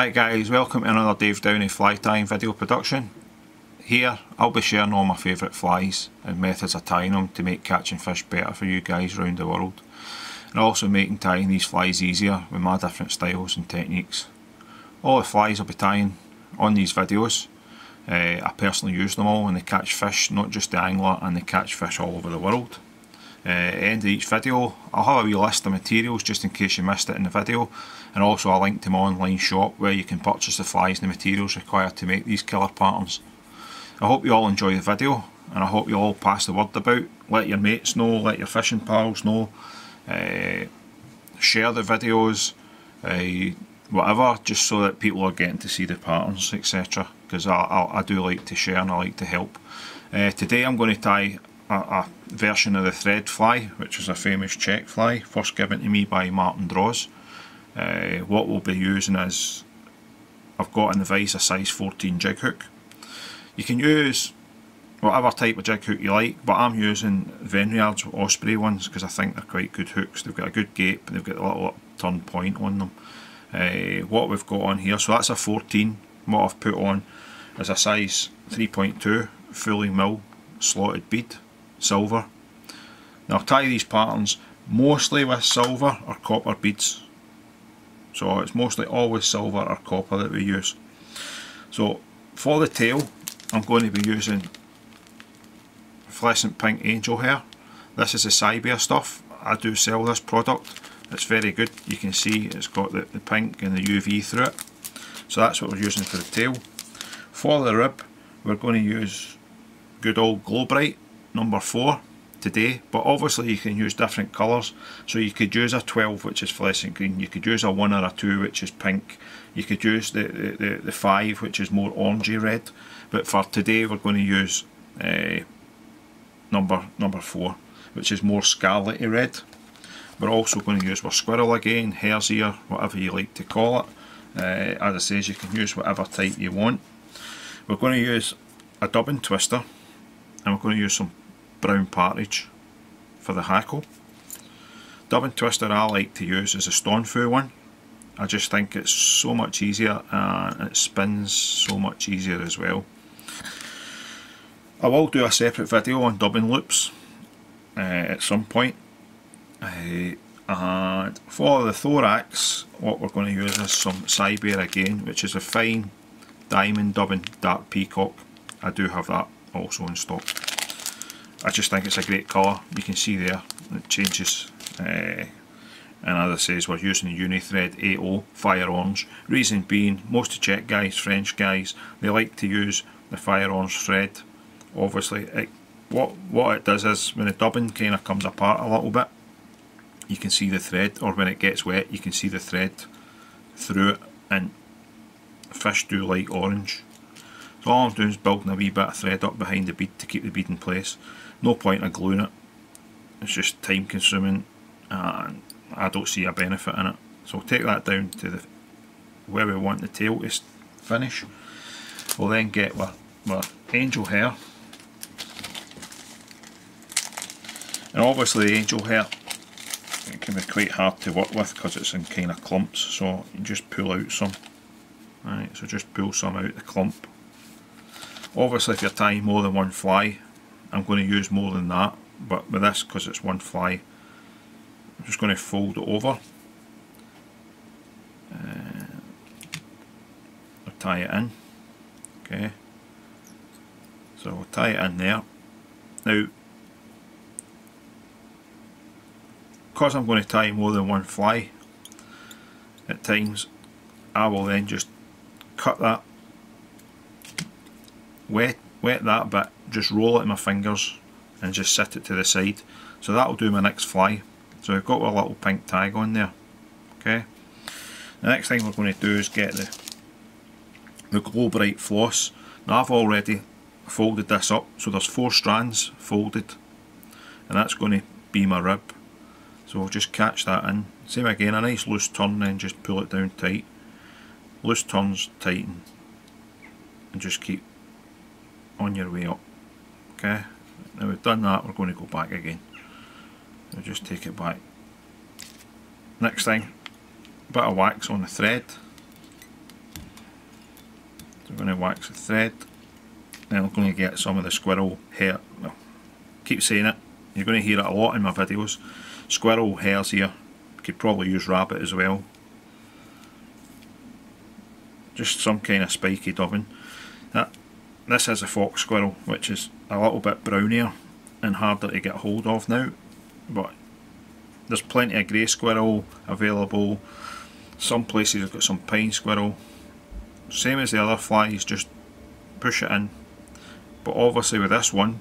Hi guys, welcome to another Dave Downie Fly Tying video production. Here I'll be sharing all my favourite flies and methods of tying them to make catching fish better for you guys around the world. And also making tying these flies easier with my different styles and techniques. All the flies I'll be tying on these videos, uh, I personally use them all and they catch fish, not just the angler, and they catch fish all over the world. Uh, at the end of each video I'll have a wee list of materials just in case you missed it in the video and also a link to my online shop where you can purchase the flies and the materials required to make these killer patterns. I hope you all enjoy the video and I hope you all pass the word about, let your mates know, let your fishing pals know, uh, share the videos, uh, whatever, just so that people are getting to see the patterns etc because I, I, I, do like to share and I like to help. Uh, today I'm going to tie a, a, version of the thread fly, which is a famous Czech fly, first given to me by Martin Droz. Uh, what we'll be using is, I've got in the vise a size 14 jig hook. You can use whatever type of jig hook you like, but I'm using Veniard's Osprey ones because I think they're quite good hooks. They've got a good gape and they've got a little turn point on them. Uh, what we've got on here, so that's a 14. What I've put on is a size 3.2 Fulling Mill slotted bead silver. Now I'll tie these patterns mostly with silver or copper beads. So it's mostly always silver or copper that we use. So for the tail I'm going to be using fluorescent pink angel hair. This is the Sybai stuff. I do sell this product. It's very good. You can see it's got the, the pink and the UV through it. So that's what we're using for the tail. For the rib we're going to use good old Glo-Brite number 4 today but obviously you can use different colours. So you could use a 12 which is fluorescent green. You could use a 1 or a 2 which is pink. You could use the, the, the 5 which is more orangey red. But for today we're going to use uh, number number 4 which is more scarlety red. We're also going to use our squirrel again, hare's ear, whatever you like to call it. Uh, as I say you can use whatever type you want. We're going to use a dubbing twister and we're going to use some brown partridge for the hackle. Dubbing twister I like to use is a Stonfo one. I just think it's so much easier and it spins so much easier as well. I will do a separate video on dubbing loops uh, at some point. Uh, and for the thorax what we're going to use is some Sybai again which is a fine diamond dubbing dark peacock. I do have that also in stock. I just think it's a great colour. You can see there it changes. Uh, and as I say, we're using Unithread 80 Fire Orange. Reason being, most Czech guys, French guys, they like to use the Fire Orange thread. Obviously, it, what what it does is when the dubbing kind of comes apart a little bit, you can see the thread, or when it gets wet, you can see the thread through it, and fish do like orange. So all I'm doing is building a wee bit of thread up behind the bead to keep the bead in place. No point in gluing it. It's just time consuming and I don't see a benefit in it. So we'll take that down to the where we want the tail to finish. We'll then get our, our angel hair. And obviously the angel hair it can be quite hard to work with because it's in kind of clumps so you just pull out some. Right, so just pull some out the clump Obviously if you're tying more than one fly, I'm going to use more than that, but with this, because it's one fly, I'm just going to fold it over. Uh, I'll tie it in. Okay. So we'll tie it in there. Now, because I'm going to tie more than one fly at times, I will then just cut that wet, wet that bit, just roll it in my fingers and just set it to the side. So that'll do my next fly. So I've got a little pink tag on there. Okay. The next thing we're going to do is get the the Glo-Brite floss. Now I've already folded this up, so there's four strands folded, and that's going to be my rib. So we'll just catch that in. Same again, a nice loose turn, then just pull it down tight. Loose turns, tighten, and just keep on your way up. Okay, now we've done that, we're going to go back again. We'll just take it back. Next thing, bit of wax on the thread. So we're going to wax the thread. Then we're going to get some of the squirrel hair. Well, keep saying it. You're going to hear it a lot in my videos. Squirrel hairs here. Could probably use rabbit as well. Just some kind of spiky dubbing. That, this is a fox squirrel, which is a little bit brownier and harder to get hold of now. But there's plenty of grey squirrel available. Some places have got some pine squirrel. Same as the other flies, just push it in. But obviously with this one,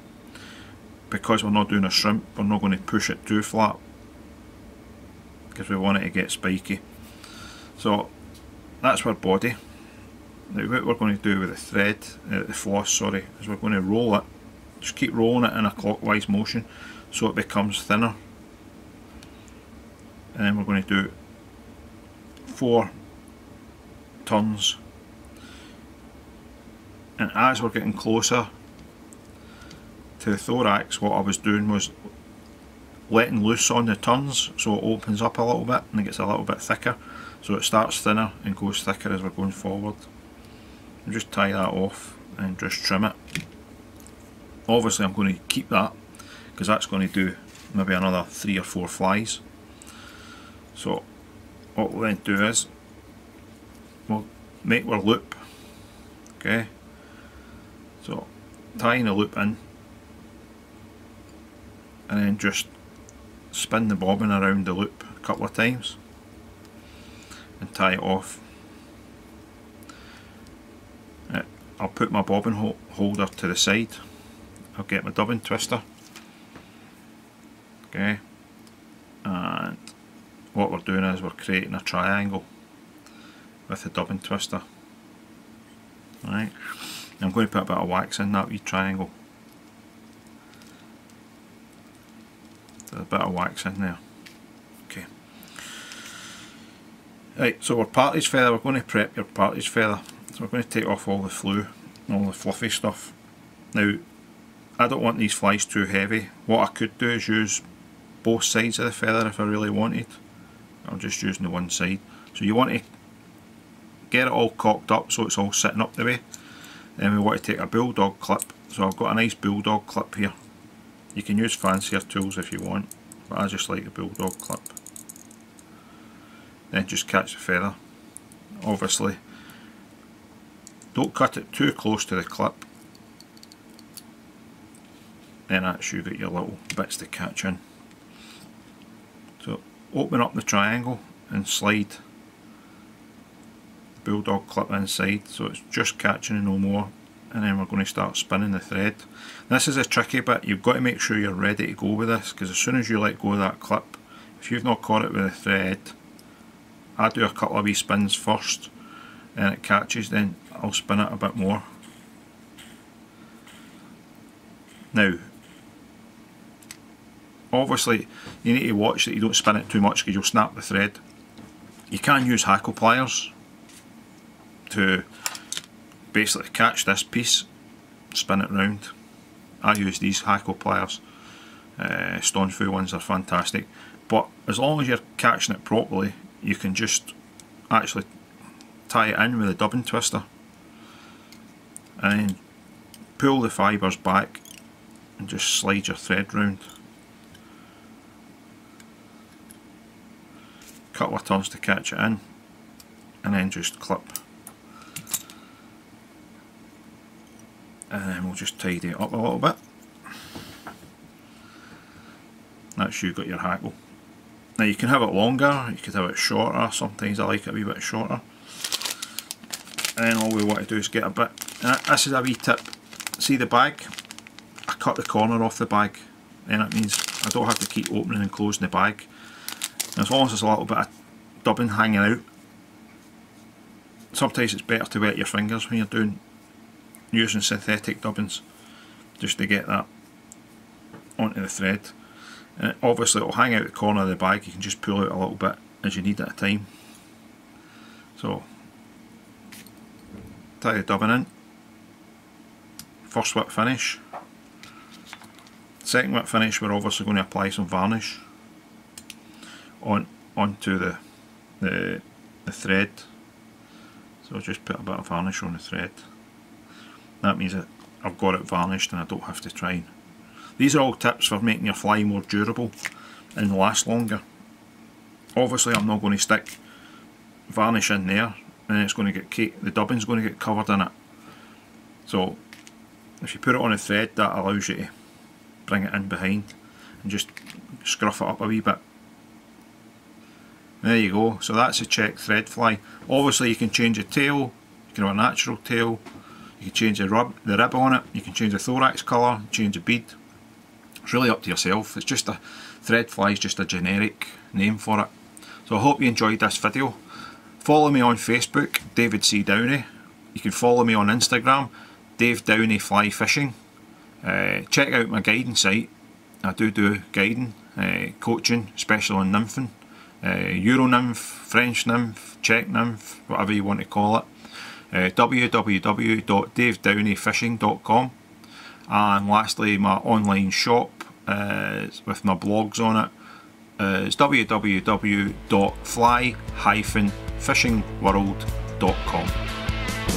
because we're not doing a shrimp, we're not going to push it too flat. Because we want it to get spiky. So that's our body. Now what we're going to do with the thread, uh, the floss sorry, is we're going to roll it. Just keep rolling it in a clockwise motion so it becomes thinner. And then we're going to do four turns and as we're getting closer to the thorax what I was doing was letting loose on the turns so it opens up a little bit and it gets a little bit thicker so it starts thinner and goes thicker as we're going forward just tie that off and just trim it. Obviously I'm going to keep that because that's going to do maybe another three or four flies. So what we'll then do is we'll make our loop okay? So tying the loop in and then just spin the bobbin around the loop a couple of times and tie it off. Uh, I'll put my bobbin ho holder to the side. I'll get my dubbing twister. Okay. And what we're doing is we're creating a triangle with the dubbing twister. Right. I'm going to put a bit of wax in that wee triangle. There's a bit of wax in there. Okay. Right, so our partridge feather, we're going to prep your partridge feather. So we're going to take off all the flue, all the fluffy stuff. Now, I don't want these flies too heavy. What I could do is use both sides of the feather if I really wanted. I'm just using the one side. So you want to get it all cocked up so it's all sitting up the way. Then we want to take a bulldog clip. So I've got a nice bulldog clip here. You can use fancier tools if you want, but I just like the bulldog clip. Then just catch the feather. Obviously, don't cut it too close to the clip. Then that's you got your little bits to catch in. So open up the triangle and slide the bulldog clip inside so it's just catching and no more and then we're going to start spinning the thread. This is a tricky bit, you've got to make sure you're ready to go with this because as soon as you let go of that clip, if you've not caught it with a thread, I do a couple of wee spins first and it catches then I'll spin it a bit more. Now, obviously you need to watch that you don't spin it too much because you'll snap the thread. You can use hackle pliers to basically catch this piece, spin it round. I use these hackle pliers. Uh, Fu ones are fantastic. But as long as you're catching it properly, you can just actually tie it in with a dubbing twister. And pull the fibres back and just slide your thread round. Couple of turns to catch it in and then just clip. And then we'll just tidy it up a little bit. That's you got your hackle. Now you can have it longer, you could have it shorter, sometimes I like it a wee bit shorter. And then all we want to do is get a bit, and this is a wee tip, see the bag, I cut the corner off the bag. Eh, then it means I don't have to keep opening and closing the bag. And as long as there's a little bit of dubbing hanging out. Sometimes it's better to wet your fingers when you're doing using synthetic dubbins just to get that onto the thread. And obviously it'll hang out the corner of the bag. You can just pull out a little bit as you need at a time. So tie the dubbin in first whip finish. Second whip finish we're obviously going to apply some varnish on onto the the, the thread. So I'll just put a bit of varnish on the thread. That means that I've got it varnished and I don't have to try these are all tips for making your fly more durable and last longer. Obviously I'm not going to stick varnish in there and it's going to get the dubbing's going to get covered in it. So if you put it on a thread that allows you to bring it in behind and just scruff it up a wee bit there you go, so that's a Czech thread fly. Obviously you can change the tail, you can have a natural tail, you can change the rib, the rib on it, you can change the thorax colour, change the bead. It's really up to yourself, it's just a, thread fly is just a generic name for it. So I hope you enjoyed this video. Follow me on Facebook, David C. Downie. You can follow me on Instagram, Dave Downie Fly Fishing. Uh, check out my guiding site. I do do guiding, uh, coaching, especially on nymphing uh, Euro nymph, French nymph, Czech nymph, whatever you want to call it. Uh, www.davedowneyfishing.com and lastly my online shop with my blogs on it is www.fly-fishingworld.com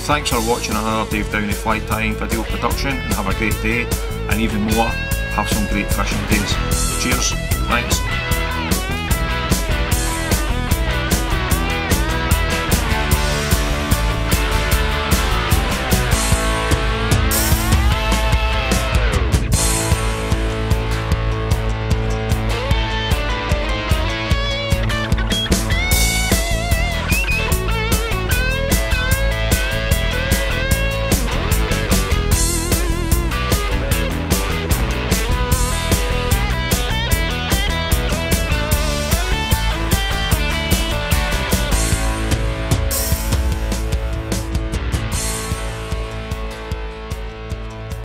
thanks for watching another Dave Downie fly tying video production and have a great day and even more. Have some great fishing days. Cheers. Thanks